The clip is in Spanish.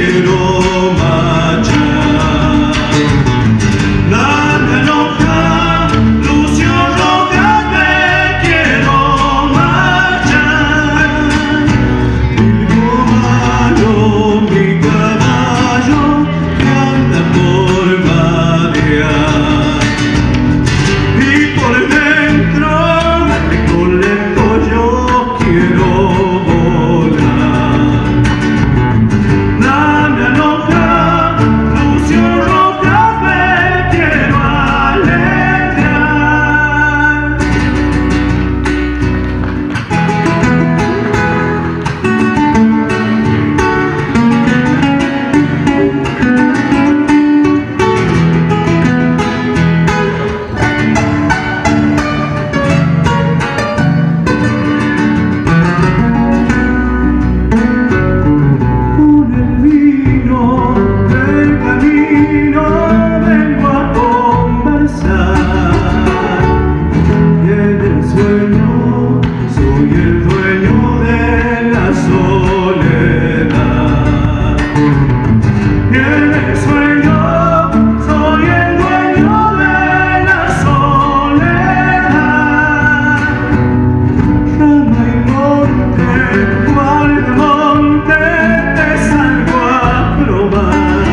quiero Tienes sueño, soy el dueño de la soledad. No hay monte, cual monte te salgo a plumar.